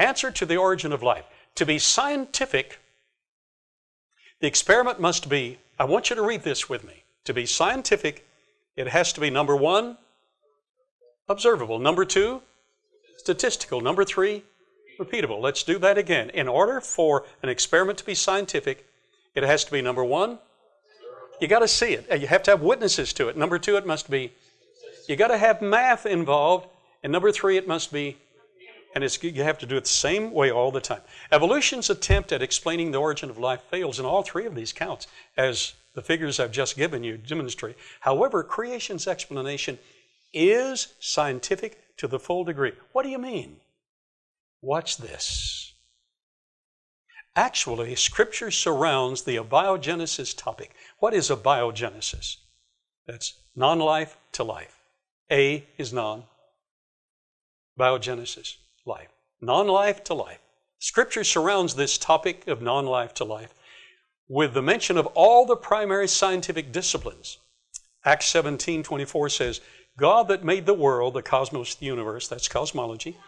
answer to the origin of life. To be scientific, the experiment must be, I want you to read this with me. To be scientific, it has to be number one, observable. Number two, statistical. Number three, repeatable. Let's do that again. In order for an experiment to be scientific, it has to be number one, you got to see it. You have to have witnesses to it. Number two, it must be, you got to have math involved. And number three, it must be, and it's, you have to do it the same way all the time. Evolution's attempt at explaining the origin of life fails in all three of these counts, as the figures I've just given you demonstrate. However, creation's explanation is scientific to the full degree. What do you mean? Watch this. Actually, Scripture surrounds the abiogenesis topic. What is abiogenesis? That's non life to life. A is non, biogenesis, life. Non life to life. Scripture surrounds this topic of non life to life with the mention of all the primary scientific disciplines. Acts 17 24 says, God that made the world, the cosmos, the universe, that's cosmology,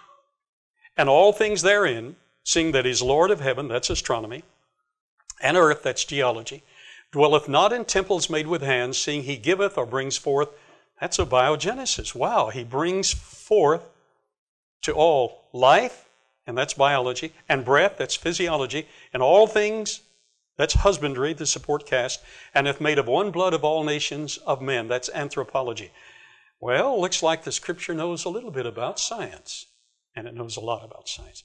and all things therein, seeing that he's Lord of heaven, that's astronomy, and earth, that's geology, dwelleth not in temples made with hands, seeing he giveth or brings forth, that's abiogenesis. Wow, he brings forth to all life, and that's biology, and breath, that's physiology, and all things, that's husbandry, the support caste, and hath made of one blood of all nations of men, that's anthropology. Well, looks like the scripture knows a little bit about science, and it knows a lot about science.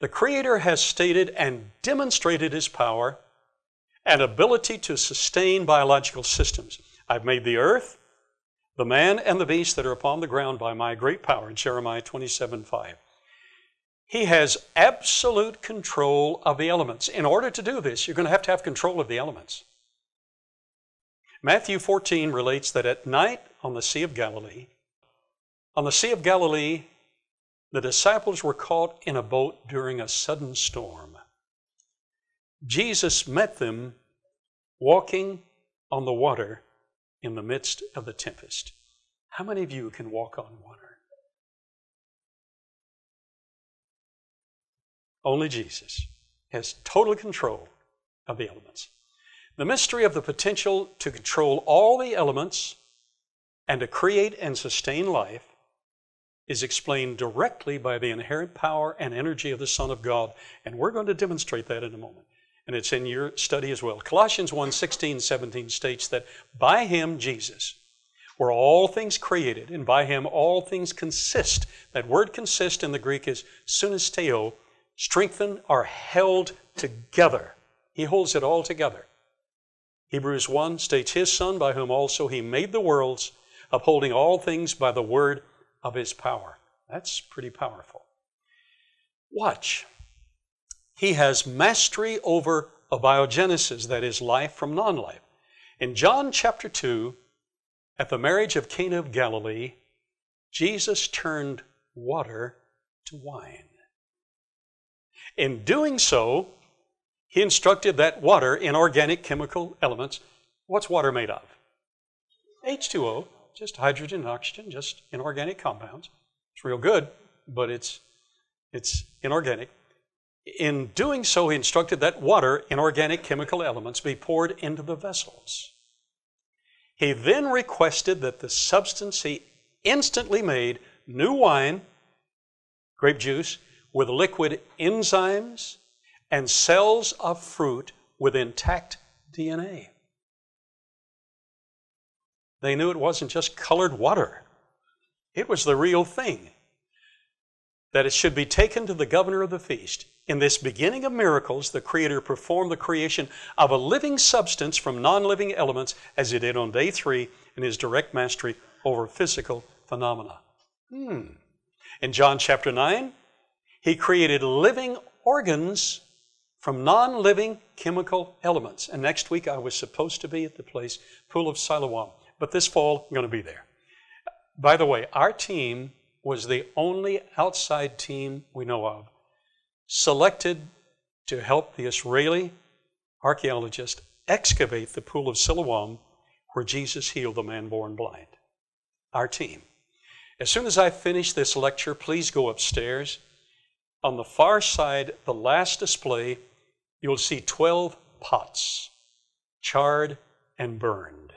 The Creator has stated and demonstrated His power and ability to sustain biological systems. I've made the earth, the man, and the beast that are upon the ground by my great power, Jeremiah 27 5. He has absolute control of the elements. In order to do this, you're going to have to have control of the elements. Matthew 14 relates that at night on the Sea of Galilee, on the Sea of Galilee, the disciples were caught in a boat during a sudden storm. Jesus met them walking on the water in the midst of the tempest. How many of you can walk on water? Only Jesus has total control of the elements. The mystery of the potential to control all the elements and to create and sustain life is explained directly by the inherent power and energy of the Son of God. And we're going to demonstrate that in a moment. And it's in your study as well. Colossians 1 16, 17 states that by him, Jesus, were all things created, and by him all things consist. That word consist in the Greek is sunisteo, strengthen are held together. He holds it all together. Hebrews 1 states, His Son, by whom also He made the worlds, upholding all things by the word of his power. That's pretty powerful. Watch. He has mastery over abiogenesis, that is, life from non life. In John chapter 2, at the marriage of Cana of Galilee, Jesus turned water to wine. In doing so, he instructed that water, inorganic chemical elements, what's water made of? H2O just hydrogen and oxygen, just inorganic compounds. It's real good, but it's, it's inorganic. In doing so, he instructed that water, inorganic chemical elements, be poured into the vessels. He then requested that the substance he instantly made new wine, grape juice, with liquid enzymes and cells of fruit with intact DNA. They knew it wasn't just colored water, it was the real thing. That it should be taken to the governor of the feast. In this beginning of miracles, the Creator performed the creation of a living substance from non living elements as He did on day three in His direct mastery over physical phenomena. Hmm. In John chapter 9, He created living organs from non living chemical elements. And next week, I was supposed to be at the place, Pool of Siloam. But this fall, I'm going to be there. By the way, our team was the only outside team we know of selected to help the Israeli archaeologist excavate the pool of Siloam where Jesus healed the man born blind. Our team. As soon as I finish this lecture, please go upstairs. On the far side, the last display, you'll see 12 pots, charred and burned.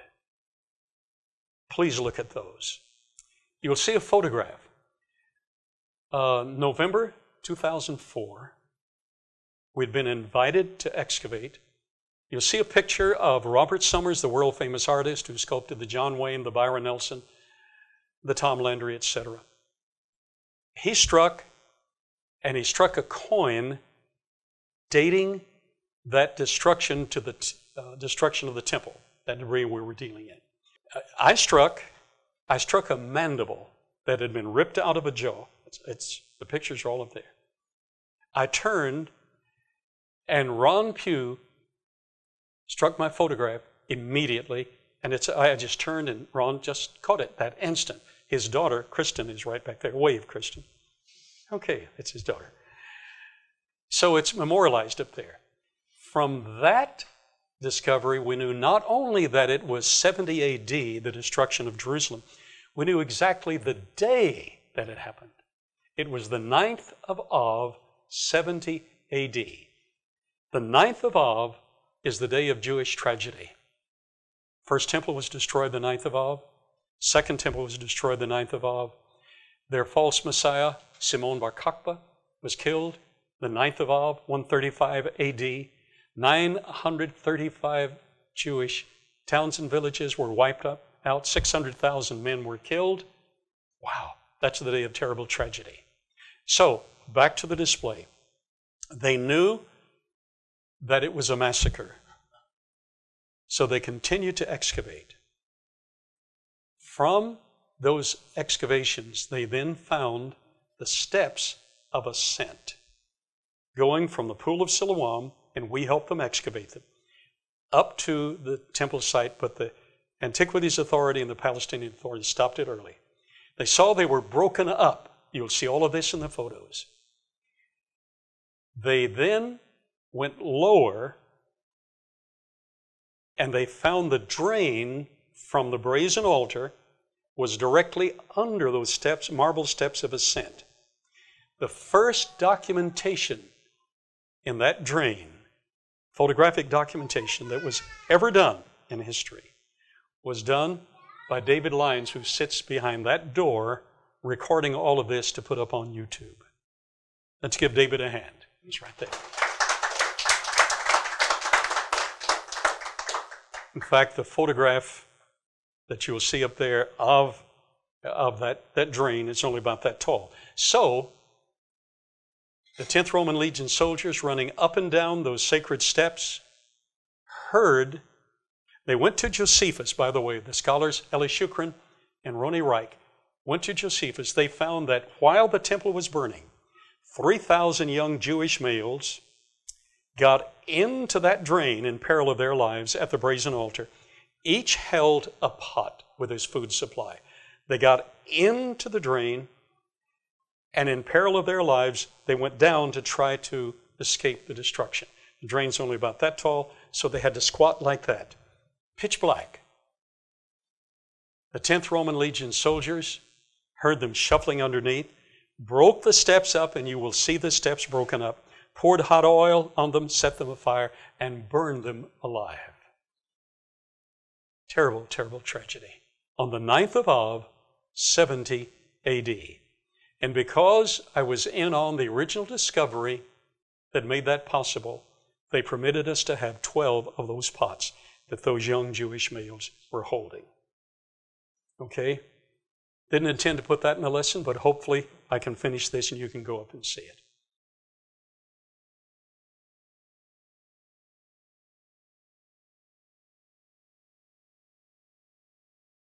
Please look at those. You'll see a photograph. Uh, November 2004, we'd been invited to excavate. You'll see a picture of Robert Summers, the world famous artist who sculpted the John Wayne, the Byron Nelson, the Tom Landry, etc. He struck, and he struck a coin dating that destruction to the uh, destruction of the temple, that debris we were dealing in. I struck, I struck a mandible that had been ripped out of a jaw. It's, it's the pictures are all up there. I turned, and Ron Pugh struck my photograph immediately, and it's I just turned, and Ron just caught it that instant. His daughter, Kristen, is right back there. Wave, Kristen. Okay, it's his daughter. So it's memorialized up there. From that discovery, we knew not only that it was 70 AD, the destruction of Jerusalem, we knew exactly the day that it happened. It was the 9th of Av, 70 AD. The 9th of Av is the day of Jewish tragedy. First temple was destroyed the 9th of Av. Second temple was destroyed the 9th of Av. Their false messiah, Simon Bar Kokhba, was killed the 9th of Av, 135 AD. 935 Jewish towns and villages were wiped up, out. 600,000 men were killed. Wow, that's the day of terrible tragedy. So, back to the display. They knew that it was a massacre. So they continued to excavate. From those excavations, they then found the steps of ascent, going from the Pool of Siloam and we helped them excavate them up to the temple site, but the Antiquities Authority and the Palestinian Authority stopped it early. They saw they were broken up. You'll see all of this in the photos. They then went lower and they found the drain from the brazen altar was directly under those steps, marble steps of ascent. The first documentation in that drain photographic documentation that was ever done in history was done by David Lyons, who sits behind that door recording all of this to put up on YouTube. Let's give David a hand. He's right there. In fact, the photograph that you will see up there of, of that, that drain is only about that tall. So, the 10th Roman Legion soldiers running up and down those sacred steps heard. They went to Josephus, by the way, the scholars Eli Shukron and Roni Reich went to Josephus. They found that while the temple was burning, 3,000 young Jewish males got into that drain in peril of their lives at the brazen altar. Each held a pot with his food supply. They got into the drain and in peril of their lives, they went down to try to escape the destruction. The drain's only about that tall, so they had to squat like that. Pitch black. The 10th Roman Legion soldiers heard them shuffling underneath, broke the steps up, and you will see the steps broken up, poured hot oil on them, set them afire, and burned them alive. Terrible, terrible tragedy. On the 9th of Av, 70 AD. And because I was in on the original discovery that made that possible, they permitted us to have 12 of those pots that those young Jewish males were holding. Okay? Didn't intend to put that in the lesson, but hopefully I can finish this and you can go up and see it.